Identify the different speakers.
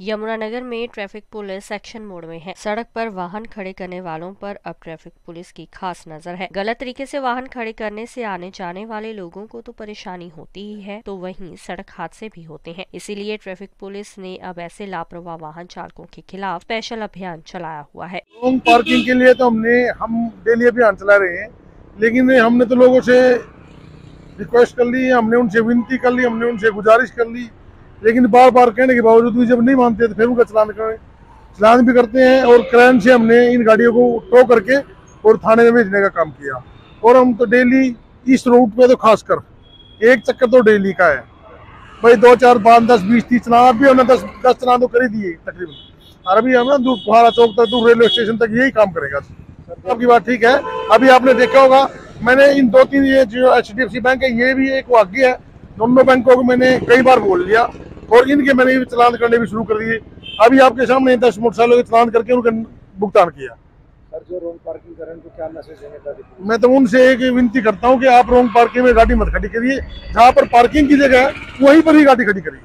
Speaker 1: यमुनानगर में traffic police action mode में है। सड़क पर वाहन खड़े करने वालों पर अब ट्रैफ़िक पुलिस की खास नज़र है। गलत तरीके से वाहन खड़े करने से आने जाने वाले लोगों को तो परेशानी होती ही है तो वहीं सड़क हादसे भी होते हैं। इसीलिए ट्रैफ़िक पुलिस ने अब ऐसे लापरवाह वाहन चालकों के खिलाफ स्पेशल अभियान चलाया हुआ है।
Speaker 2: पार्किंग के लिए तो हमने, हम डेली अभियान चला रहे हैं, लेकिन हमने तो लोगों से रिक्वेस्ट कर ली, हमने उनसे विनती कर ली, हमने उनसे गुजारिश कर ली। लेकिन बार बार कहने के बावजूद भी जब नहीं मानते तो फिर उनका चलान करें। चलान भी करते हैं और क्रैन से हमने इन गाड़ियों को टो करके और थाने में भेजने का काम किया। और हम तो डेली इस रूट पे तो खास कर एक चक्कर तो डेली का है। भाई दो, चार, पाँच, दस, बीस, तीस चलान, अभी हमने दस दस चलान तो कर ही दिए तकरीबन। और अभी हम ना दूर चौक तक, दूर रेलवे स्टेशन तक यही काम करेगा। आपकी बात ठीक है। अभी आपने देखा होगा, मैंने इन दो तीन ये जो एच बैंक है, ये भी एक वाक्य है। दोनों बैंकों को मैंने कई बार बोल लिया और इनके मैंने चलान करने भी शुरू कर दिए। अभी आपके सामने दस मोटरसाइकिलों के चलान करके उनका भुगतान किया।
Speaker 3: सर जो पार्किंग करें उनको क्या मैसेज देने का
Speaker 2: मैं तो उनसे एक विनती करता हूँ कि आप रोंग पार्किंग में गाड़ी मत खड़ी करिए। जहाँ पर पार्किंग की जगह है वहीं पर ही गाड़ी खड़ी करिए।